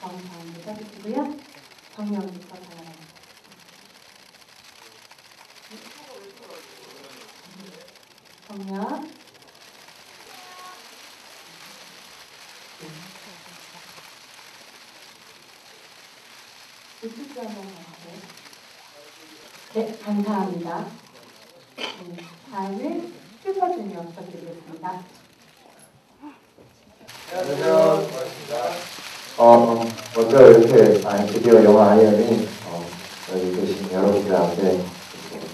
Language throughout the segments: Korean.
다음 다음 부탁드리고요. 정면부터 전화합니다. 정면. 우측 한번. 네, 감사합니다. 네, 다음은 슈퍼주니어 부탁드리겠습니다. 안녕하세요. 어, 먼저 이렇게 아, 드디어 영화 아이언이 어, 여기 계신 여러분들 앞에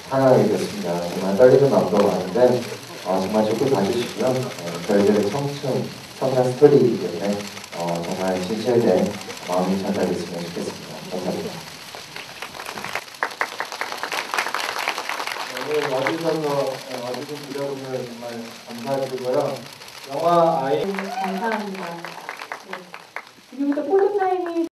상영하게 됐습니다. 정말 떨리는 마음도 많은데 어, 정말 좋게 봐주시고요. 어, 저희들의 청춘, 청년 스토리이기 때문에 어, 정말 진실된 마음이 전달됐으면 좋겠습니다. 감사합니다. 오늘 와주셔서 와주신 기자분들 정말 감사드리고요. 영화 아이 네, 감사합니다. 네. 지금부터 포토타임이